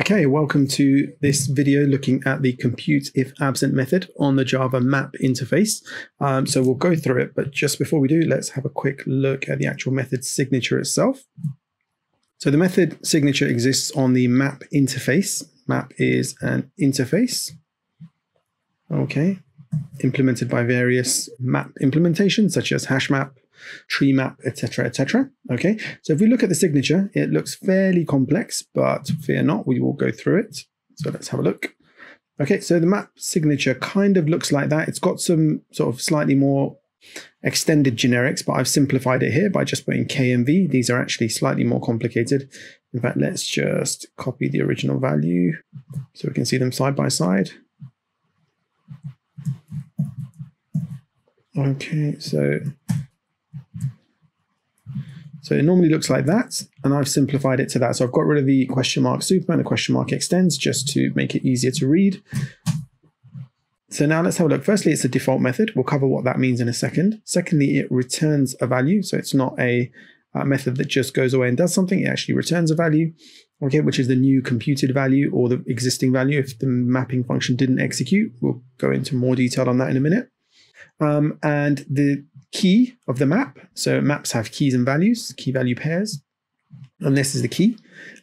Okay, welcome to this video looking at the compute if absent method on the Java map interface. Um, so we'll go through it, but just before we do, let's have a quick look at the actual method signature itself. So the method signature exists on the map interface. Map is an interface. Okay, implemented by various map implementations such as HashMap, tree map, etc., etc. Okay, so if we look at the signature, it looks fairly complex, but fear not, we will go through it. So let's have a look. Okay, so the map signature kind of looks like that. It's got some sort of slightly more extended generics, but I've simplified it here by just putting K and V. These are actually slightly more complicated. In fact, let's just copy the original value so we can see them side by side. Okay, so so it normally looks like that, and I've simplified it to that. So I've got rid of the question mark super and the question mark extends just to make it easier to read. So now let's have a look. Firstly, it's a default method. We'll cover what that means in a second. Secondly, it returns a value. So it's not a, a method that just goes away and does something. It actually returns a value, okay, which is the new computed value or the existing value if the mapping function didn't execute. We'll go into more detail on that in a minute. Um, and the key of the map. So maps have keys and values, key value pairs. And this is the key.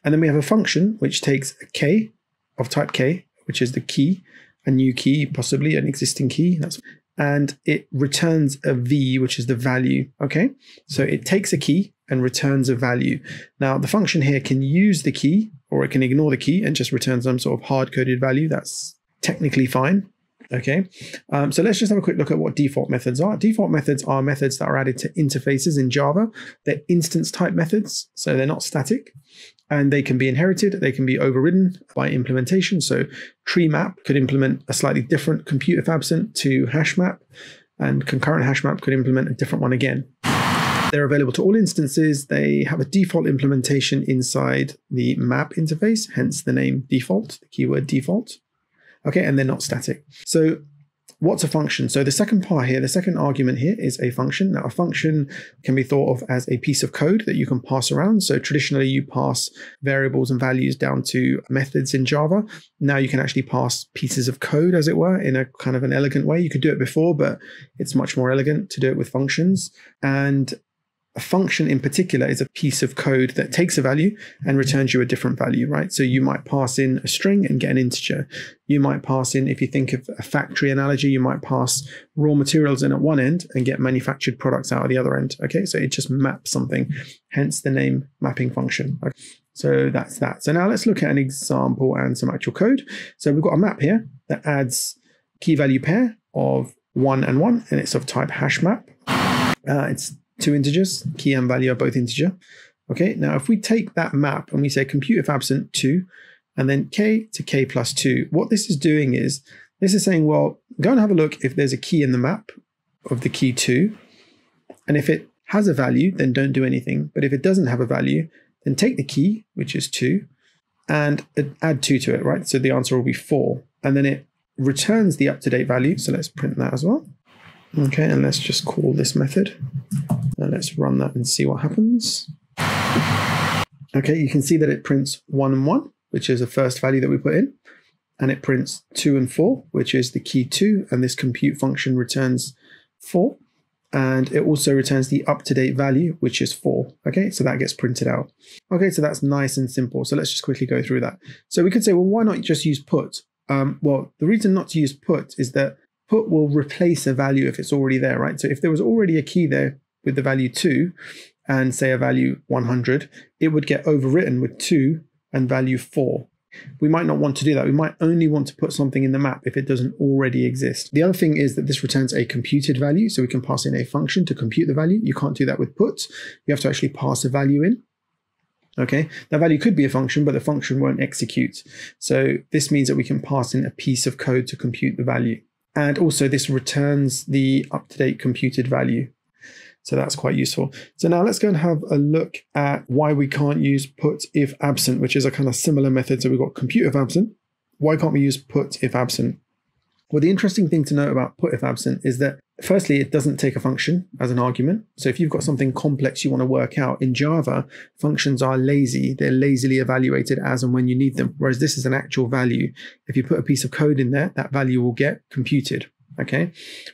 And then we have a function which takes a k of type k, which is the key, a new key, possibly an existing key. That's and it returns a v, which is the value. Okay, so it takes a key and returns a value. Now the function here can use the key, or it can ignore the key and just return some sort of hard coded value. That's technically fine. Okay, um, so let's just have a quick look at what default methods are. Default methods are methods that are added to interfaces in Java. They're instance type methods, so they're not static, and they can be inherited. They can be overridden by implementation. So tree map could implement a slightly different compute if absent to hash map, and concurrent hash map could implement a different one again. They're available to all instances. They have a default implementation inside the map interface, hence the name default, the keyword default. Okay, and they're not static. So what's a function? So the second part here, the second argument here is a function. Now a function can be thought of as a piece of code that you can pass around. So traditionally you pass variables and values down to methods in Java. Now you can actually pass pieces of code as it were in a kind of an elegant way. You could do it before, but it's much more elegant to do it with functions. And a function in particular is a piece of code that takes a value and returns you a different value, right? So you might pass in a string and get an integer. You might pass in, if you think of a factory analogy, you might pass raw materials in at one end and get manufactured products out of the other end. Okay, so it just maps something, hence the name mapping function. Okay. So that's that. So now let's look at an example and some actual code. So we've got a map here that adds key value pair of one and one, and it's of type hash map. Uh, it's two integers, key and value are both integer. Okay, now if we take that map and we say compute if absent 2, and then k to k plus 2, what this is doing is, this is saying, well, go and have a look if there's a key in the map of the key 2, and if it has a value, then don't do anything. But if it doesn't have a value, then take the key, which is 2, and add 2 to it, right? So the answer will be 4. And then it returns the up-to-date value, so let's print that as well. Okay, and let's just call this method. And let's run that and see what happens. Okay, you can see that it prints 1 and 1, which is the first value that we put in. And it prints 2 and 4, which is the key 2. And this compute function returns 4. And it also returns the up-to-date value, which is 4. Okay, so that gets printed out. Okay, so that's nice and simple. So let's just quickly go through that. So we could say, well, why not just use put? Um, well, the reason not to use put is that put will replace a value if it's already there, right? So if there was already a key there with the value 2 and say a value 100, it would get overwritten with 2 and value 4. We might not want to do that. We might only want to put something in the map if it doesn't already exist. The other thing is that this returns a computed value, so we can pass in a function to compute the value. You can't do that with puts. You have to actually pass a value in. Okay, that value could be a function, but the function won't execute. So this means that we can pass in a piece of code to compute the value. And also this returns the up-to-date computed value. So that's quite useful. So now let's go and have a look at why we can't use put if absent, which is a kind of similar method. So we've got compute if absent. Why can't we use put if absent? Well, the interesting thing to note about put if absent is that firstly, it doesn't take a function as an argument. So if you've got something complex you want to work out in Java, functions are lazy. They're lazily evaluated as and when you need them. Whereas this is an actual value. If you put a piece of code in there, that value will get computed. Okay.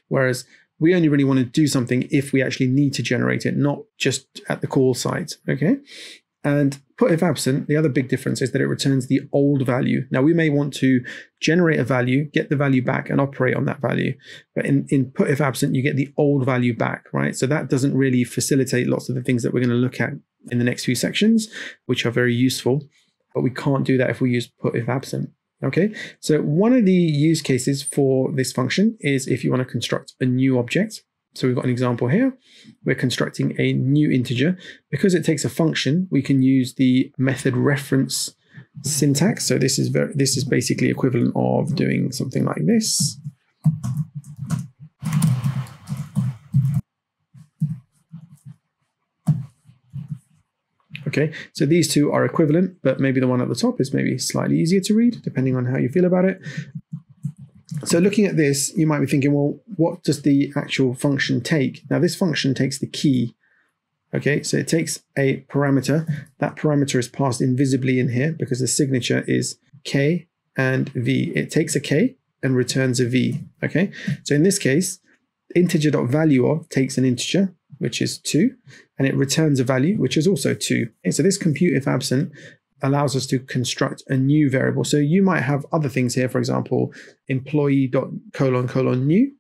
Whereas we only really want to do something if we actually need to generate it, not just at the call site. Okay. And put if absent, the other big difference is that it returns the old value. Now we may want to generate a value, get the value back and operate on that value. But in, in put if absent, you get the old value back, right? So that doesn't really facilitate lots of the things that we're going to look at in the next few sections, which are very useful. But we can't do that if we use put if absent. Okay, so one of the use cases for this function is if you want to construct a new object. So we've got an example here. We're constructing a new integer. Because it takes a function, we can use the method reference syntax. So this is very, this is basically equivalent of doing something like this. Okay, so these two are equivalent, but maybe the one at the top is maybe slightly easier to read, depending on how you feel about it. So looking at this, you might be thinking, well, what does the actual function take? Now this function takes the key. Okay, so it takes a parameter. That parameter is passed invisibly in here because the signature is k and v. It takes a k and returns a v. Okay, so in this case, integer.value of takes an integer, which is 2, and it returns a value, which is also 2. Okay, so this compute if absent allows us to construct a new variable. So you might have other things here, for example, employee dot colon colon new.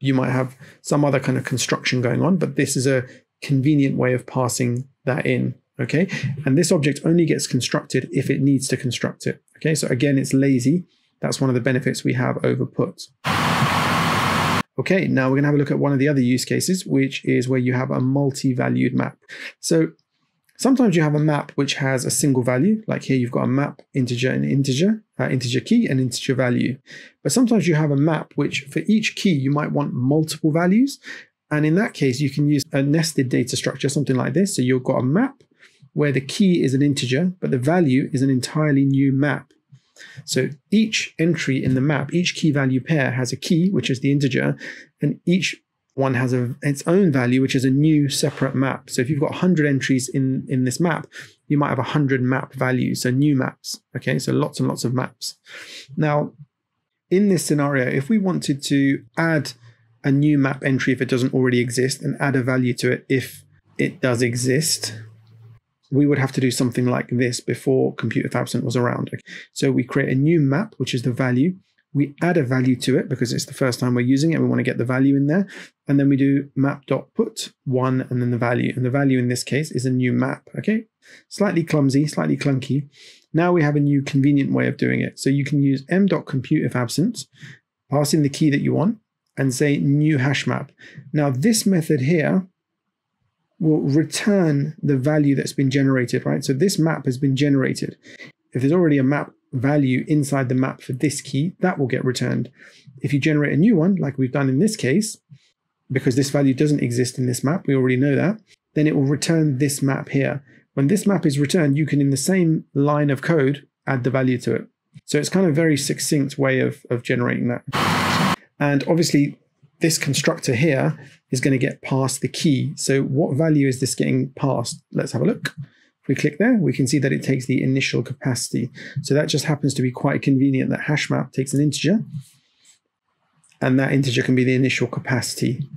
You might have some other kind of construction going on, but this is a convenient way of passing that in. Okay. And this object only gets constructed if it needs to construct it. Okay. So again, it's lazy. That's one of the benefits we have over put. Okay, now we're going to have a look at one of the other use cases, which is where you have a multi-valued map. So sometimes you have a map which has a single value, like here you've got a map integer and integer, uh, integer key and integer value. But sometimes you have a map which for each key you might want multiple values. And in that case, you can use a nested data structure, something like this. So you've got a map where the key is an integer, but the value is an entirely new map. So each entry in the map, each key value pair has a key, which is the integer, and each one has a, its own value, which is a new separate map. So if you've got 100 entries in, in this map, you might have 100 map values, so new maps. Okay, so lots and lots of maps. Now, in this scenario, if we wanted to add a new map entry if it doesn't already exist and add a value to it if it does exist, we would have to do something like this before compute if absent was around. So we create a new map, which is the value. We add a value to it because it's the first time we're using it. We want to get the value in there. And then we do map.put one and then the value. And the value in this case is a new map. Okay. Slightly clumsy, slightly clunky. Now we have a new convenient way of doing it. So you can use m.compute if absent, pass in the key that you want, and say new hash map. Now this method here will return the value that's been generated, right? So this map has been generated. If there's already a map value inside the map for this key, that will get returned. If you generate a new one, like we've done in this case, because this value doesn't exist in this map, we already know that, then it will return this map here. When this map is returned, you can, in the same line of code, add the value to it. So it's kind of a very succinct way of, of generating that. And obviously, this constructor here is going to get passed the key. So what value is this getting passed? Let's have a look. If we click there, we can see that it takes the initial capacity. So that just happens to be quite convenient that hash map takes an integer and that integer can be the initial capacity.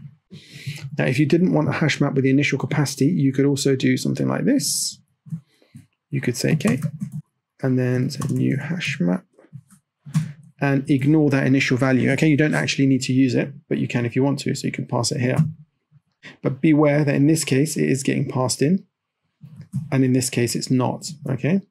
Now, if you didn't want a hash map with the initial capacity, you could also do something like this. You could say, okay, and then say new hash map and ignore that initial value. Okay, you don't actually need to use it, but you can if you want to, so you can pass it here. But beware that in this case, it is getting passed in, and in this case, it's not, okay?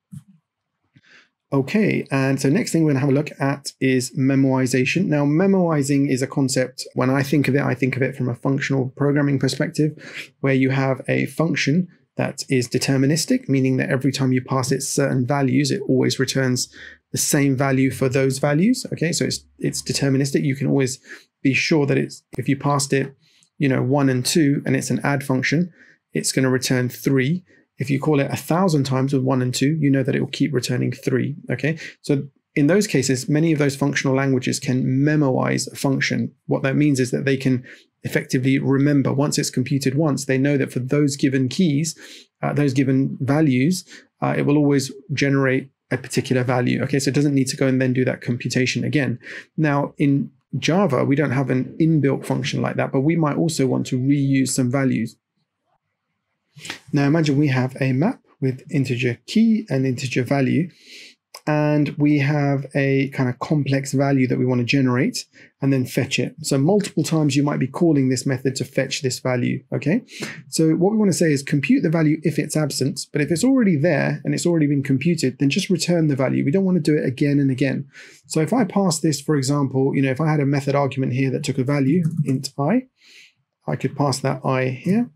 Okay, and so next thing we're going to have a look at is memoization. Now, memoizing is a concept, when I think of it, I think of it from a functional programming perspective, where you have a function that is deterministic, meaning that every time you pass it certain values, it always returns the same value for those values. Okay, so it's it's deterministic. You can always be sure that it's if you passed it, you know, one and two, and it's an add function, it's going to return three. If you call it a thousand times with one and two, you know that it will keep returning three. Okay, so in those cases, many of those functional languages can memoize a function. What that means is that they can effectively remember. Once it's computed once, they know that for those given keys, uh, those given values, uh, it will always generate a particular value. Okay, so it doesn't need to go and then do that computation again. Now, in Java, we don't have an inbuilt function like that, but we might also want to reuse some values. Now imagine we have a map with integer key and integer value, and we have a kind of complex value that we want to generate and then fetch it. So multiple times you might be calling this method to fetch this value, okay? So what we want to say is compute the value if it's absent, but if it's already there and it's already been computed, then just return the value. We don't want to do it again and again. So if I pass this, for example, you know, if I had a method argument here that took a value, int i, I could pass that i here,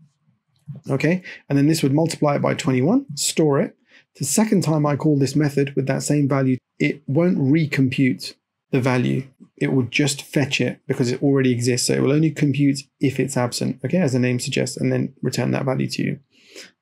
okay? And then this would multiply it by 21, store it, the second time I call this method with that same value, it won't recompute the value. It will just fetch it because it already exists. So it will only compute if it's absent, okay, as the name suggests, and then return that value to you.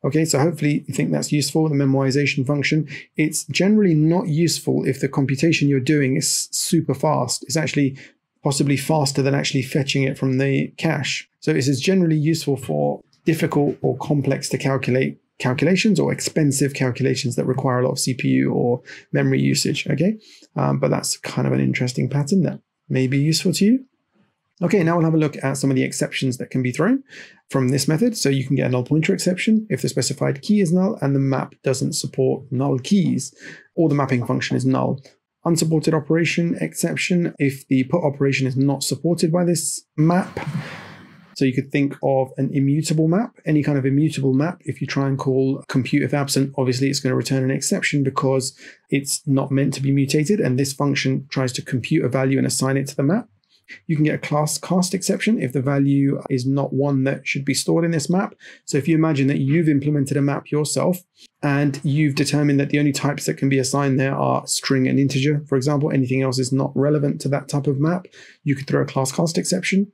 Okay, so hopefully you think that's useful, the memoization function. It's generally not useful if the computation you're doing is super fast. It's actually possibly faster than actually fetching it from the cache. So this is generally useful for difficult or complex to calculate calculations or expensive calculations that require a lot of CPU or memory usage. Okay, um, but that's kind of an interesting pattern that may be useful to you. Okay, now we'll have a look at some of the exceptions that can be thrown from this method. So you can get a null pointer exception if the specified key is null and the map doesn't support null keys, or the mapping function is null. Unsupported operation exception if the put operation is not supported by this map. So you could think of an immutable map, any kind of immutable map. If you try and call compute if absent, obviously it's going to return an exception because it's not meant to be mutated. And this function tries to compute a value and assign it to the map. You can get a class cast exception if the value is not one that should be stored in this map. So if you imagine that you've implemented a map yourself and you've determined that the only types that can be assigned there are string and integer, for example, anything else is not relevant to that type of map, you could throw a class cast exception.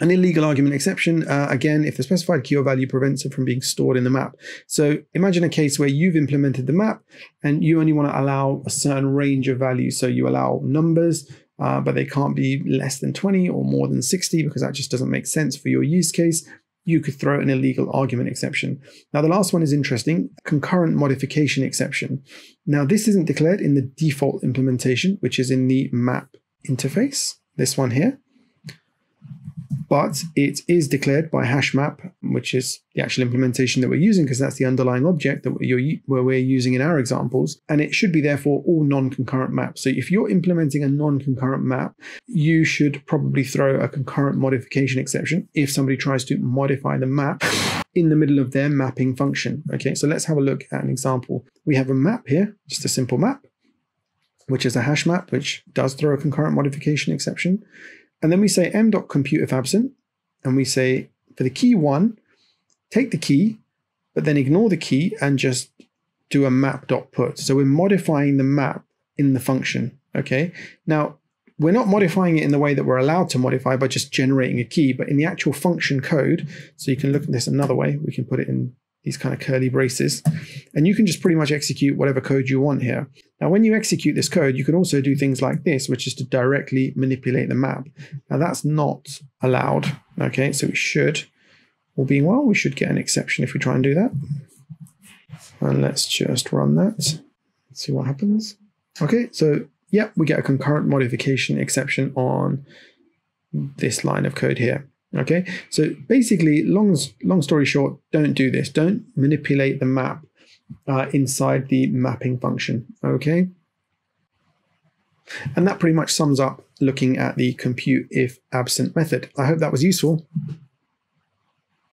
An illegal argument exception, uh, again, if the specified key or value prevents it from being stored in the map. So imagine a case where you've implemented the map and you only want to allow a certain range of values. So you allow numbers, uh, but they can't be less than 20 or more than 60 because that just doesn't make sense for your use case. You could throw an illegal argument exception. Now, the last one is interesting concurrent modification exception. Now, this isn't declared in the default implementation, which is in the map interface, this one here but it is declared by hashmap, which is the actual implementation that we're using because that's the underlying object that where we're using in our examples. And it should be therefore all non-concurrent maps. So if you're implementing a non-concurrent map, you should probably throw a concurrent modification exception if somebody tries to modify the map in the middle of their mapping function. Okay, so let's have a look at an example. We have a map here, just a simple map, which is a hash map, which does throw a concurrent modification exception. And then we say m.compute if absent, and we say for the key one, take the key, but then ignore the key and just do a map.put. So we're modifying the map in the function. Okay. Now we're not modifying it in the way that we're allowed to modify by just generating a key, but in the actual function code. So you can look at this another way. We can put it in these kind of curly braces. And you can just pretty much execute whatever code you want here. Now, when you execute this code, you can also do things like this, which is to directly manipulate the map. Now, that's not allowed. Okay, so we should, all being well, we should get an exception if we try and do that. And let's just run that. Let's see what happens. Okay, so yeah, we get a concurrent modification exception on this line of code here. Okay, so basically, long long story short, don't do this. Don't manipulate the map uh, inside the mapping function. Okay, and that pretty much sums up looking at the compute if absent method. I hope that was useful.